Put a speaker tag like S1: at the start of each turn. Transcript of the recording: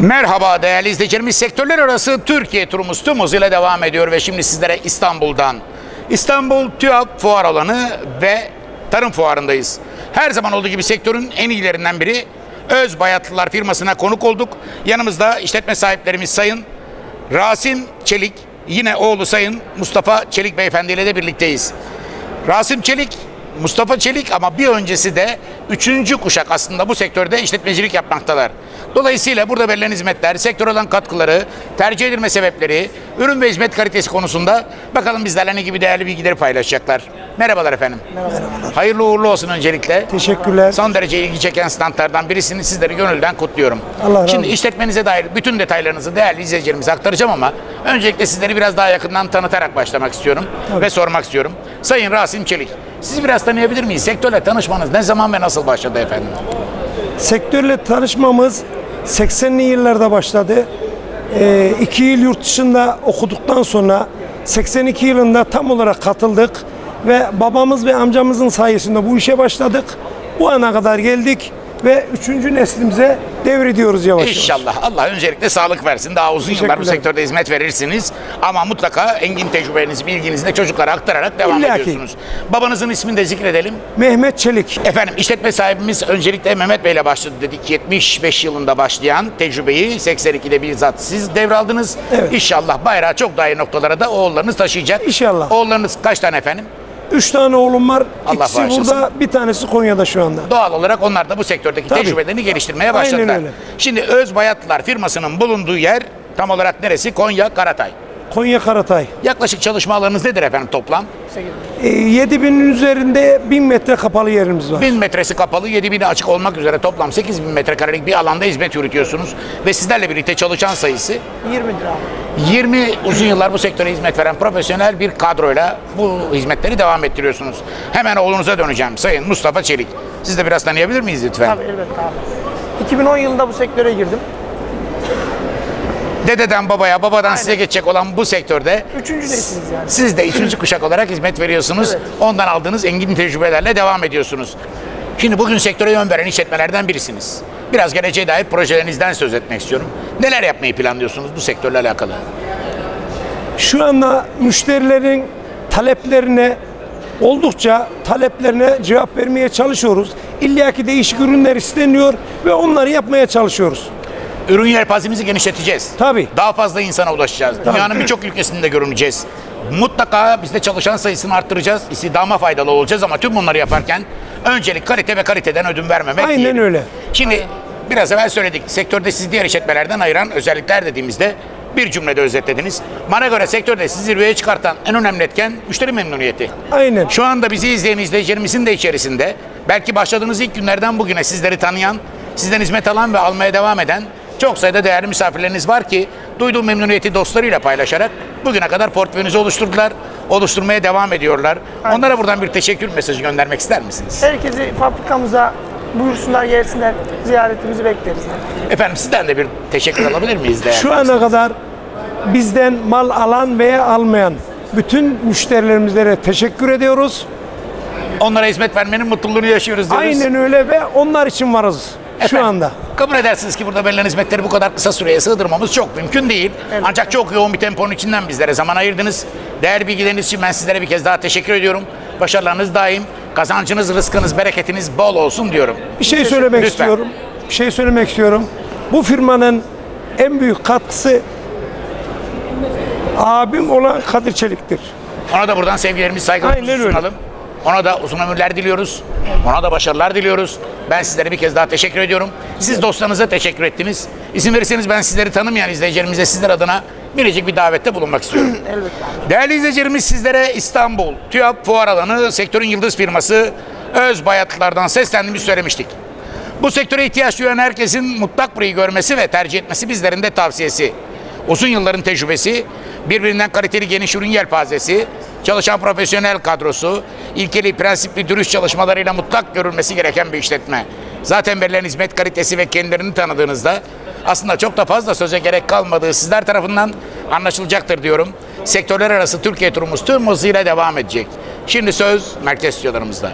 S1: Merhaba değerli izleyicilerimiz. Sektörler arası Türkiye turumuz tüm hızıyla devam ediyor ve şimdi sizlere İstanbul'dan İstanbul TÜYAP Fuar Alanı ve Tarım Fuarı'ndayız. Her zaman olduğu gibi sektörün en iyilerinden biri Öz Bayatlılar firmasına konuk olduk. Yanımızda işletme sahiplerimiz Sayın Rasim Çelik, yine oğlu Sayın Mustafa Çelik Beyefendi ile de birlikteyiz. Rasim Çelik, Mustafa Çelik ama bir öncesi de üçüncü kuşak aslında bu sektörde işletmecilik yapmaktalar. Dolayısıyla burada verilen hizmetler, sektör olan katkıları, tercih edilme sebepleri, ürün ve hizmet kalitesi konusunda bakalım bizlerle ne gibi değerli bilgileri paylaşacaklar. Merhabalar efendim.
S2: Merhabalar.
S1: Hayırlı uğurlu olsun öncelikle.
S2: Teşekkürler.
S1: Son derece ilgi çeken standlardan birisini sizleri gönülden kutluyorum.
S2: Allah razı
S1: Şimdi
S2: olsun.
S1: işletmenize dair bütün detaylarınızı değerli izleyicilerimize aktaracağım ama öncelikle sizleri biraz daha yakından tanıtarak başlamak istiyorum ve sormak istiyorum. Sayın Rasim Çelik, sizi biraz tanıyabilir miyiz? Sektörle tanışmanız ne zaman ve nasıl başladı efendim?
S2: Sektörle tanışmamız 80'li yıllarda başladı. Ee, iki yıl yurt dışında okuduktan sonra 82 yılında tam olarak katıldık ve babamız ve amcamızın sayesinde bu işe başladık. Bu ana kadar geldik ve üçüncü neslimize devrediyoruz yavaş yavaş.
S1: İnşallah. Allah öncelikle sağlık versin. Daha uzun yıllar bu sektörde hizmet verirsiniz. Ama mutlaka engin tecrübenizi, bilginizi de çocuklara aktararak devam
S2: İlla ki.
S1: ediyorsunuz. Babanızın ismini de zikredelim.
S2: Mehmet Çelik.
S1: Efendim işletme sahibimiz öncelikle Mehmet Bey ile başladı dedik. 75 yılında başlayan tecrübeyi 82'de bizzat siz devraldınız.
S2: Evet.
S1: İnşallah bayrağı çok daha iyi noktalara da oğullarınız taşıyacak.
S2: İnşallah.
S1: Oğullarınız kaç tane efendim?
S2: Üç tane oğlum var.
S1: Allah
S2: İkisi
S1: bağışlasın.
S2: burada, bir tanesi Konya'da şu anda.
S1: Doğal olarak onlar da bu sektördeki
S2: Tabii.
S1: tecrübelerini geliştirmeye
S2: Aynen
S1: başladılar.
S2: öyle.
S1: Şimdi Öz Bayatlılar firmasının bulunduğu yer tam olarak neresi? Konya, Karatay.
S2: Konya Karatay.
S1: Yaklaşık çalışma alanınız nedir efendim toplam?
S2: Ee, 7000'in üzerinde 1000 metre kapalı yerimiz var.
S1: 1000 metresi kapalı, 7000'i açık olmak üzere toplam 8000 metrekarelik bir alanda hizmet yürütüyorsunuz. Ve sizlerle birlikte çalışan sayısı
S3: 20 lira.
S1: 20 uzun yıllar bu sektöre hizmet veren profesyonel bir kadroyla bu hizmetleri devam ettiriyorsunuz. Hemen oğlunuza döneceğim. Sayın Mustafa Çelik. Siz de biraz tanıyabilir miyiz lütfen?
S3: Tabii elbette abi. 2010 yılında bu sektöre girdim.
S1: Dededen babaya, babadan size geçecek olan bu sektörde
S3: Üçüncü nesiliz yani.
S1: siz de üçüncü kuşak olarak hizmet veriyorsunuz.
S3: Evet.
S1: Ondan aldığınız engin tecrübelerle devam ediyorsunuz. Şimdi bugün sektöre yön veren işletmelerden birisiniz. Biraz geleceğe dair projelerinizden söz etmek istiyorum. Neler yapmayı planlıyorsunuz bu sektörle alakalı?
S2: Şu anda müşterilerin taleplerine oldukça taleplerine cevap vermeye çalışıyoruz. İlla ki değişik ürünler isteniyor ve onları yapmaya çalışıyoruz.
S1: Ürün yelpazemizi genişleteceğiz.
S2: Tabii.
S1: Daha fazla insana ulaşacağız. Dünyanın birçok ülkesinde görüneceğiz. Mutlaka biz de çalışan sayısını arttıracağız. İstihdama faydalı olacağız ama tüm bunları yaparken öncelik kalite ve kaliteden ödün vermemek
S2: Aynen
S1: diyelim.
S2: öyle.
S1: Şimdi biraz evvel söyledik. Sektörde sizi diğer işletmelerden ayıran özellikler dediğimizde bir cümlede özetlediniz. Bana göre sektörde sizi zirveye çıkartan en önemli etken müşteri memnuniyeti.
S2: Aynen.
S1: Şu anda bizi izleyen izleyicilerimizin de içerisinde belki başladığınız ilk günlerden bugüne sizleri tanıyan, sizden hizmet alan ve almaya devam eden çok sayıda değerli misafirleriniz var ki duyduğu memnuniyeti dostlarıyla paylaşarak bugüne kadar portföyünüzü oluşturdular, oluşturmaya devam ediyorlar. Onlara buradan bir teşekkür mesajı göndermek ister misiniz?
S3: Herkesi fabrikamıza buyursunlar gelsinler. Ziyaretimizi bekleriz.
S1: Efendim sizden de bir teşekkür alabilir miyiz değerli?
S2: Şu ana kadar bizden mal alan veya almayan bütün müşterilerimize teşekkür ediyoruz.
S1: Onlara hizmet vermenin mutluluğunu yaşıyoruz diyoruz.
S2: Aynen öyle ve onlar için varız şu
S1: Efendim,
S2: anda.
S1: Kabul edersiniz ki burada verilen hizmetleri bu kadar kısa süreye sığdırmamız çok mümkün değil. Ancak çok yoğun bir temponun içinden bizlere zaman ayırdınız. Değerli bilgileriniz için ben sizlere bir kez daha teşekkür ediyorum. Başarılarınız daim, kazancınız, rızkınız, bereketiniz bol olsun diyorum.
S2: Bir şey söylemek
S1: Lütfen.
S2: istiyorum. Bir şey söylemek istiyorum. Bu firmanın en büyük katkısı abim olan Kadir Çelik'tir.
S1: Ona da buradan sevgilerimizi, saygılarımızı
S2: Aynen öyle.
S1: Ona da uzun ömürler diliyoruz. Ona da başarılar diliyoruz. Ben sizlere bir kez daha teşekkür ediyorum. Siz dostlarınıza teşekkür ettiniz. İzin verirseniz ben sizleri tanımayan izleyicilerimize sizler adına minicik bir davette bulunmak istiyorum.
S3: Elbette.
S1: Değerli izleyicilerimiz sizlere İstanbul TÜYAP Fuar Alanı sektörün yıldız firması Öz Bayatlılardan seslendiğimizi söylemiştik. Bu sektöre ihtiyaç duyan herkesin mutlak burayı görmesi ve tercih etmesi bizlerin de tavsiyesi. Uzun yılların tecrübesi, birbirinden kaliteli geniş ürün yelpazesi, çalışan profesyonel kadrosu, ilkeli prensipli dürüst çalışmalarıyla mutlak görülmesi gereken bir işletme. Zaten verilen hizmet kalitesi ve kendilerini tanıdığınızda aslında çok da fazla söze gerek kalmadığı sizler tarafından anlaşılacaktır diyorum. Sektörler arası Türkiye turumuz tüm hızıyla devam edecek. Şimdi söz merkez stüdyolarımızda.